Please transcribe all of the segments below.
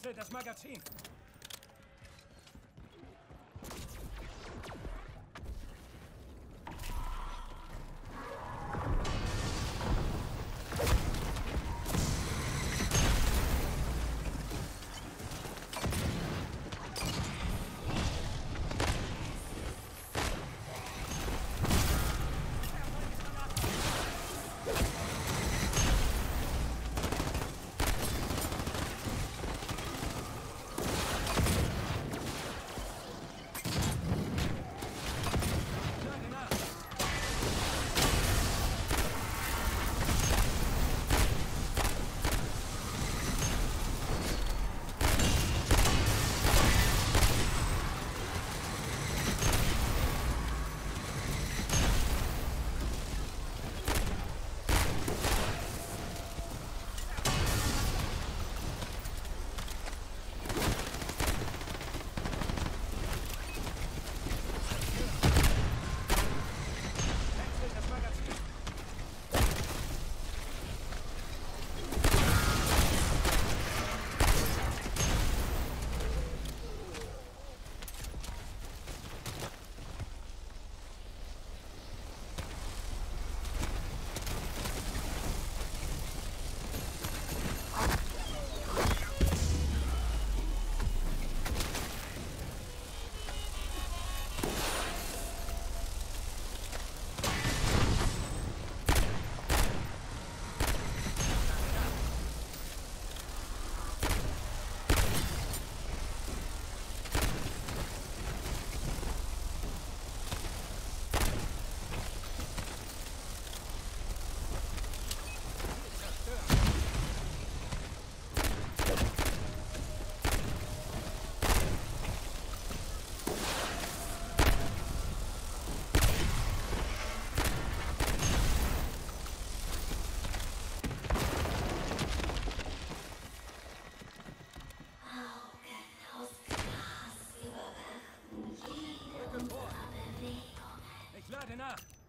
Wechsel das Magazin. enough.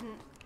嗯。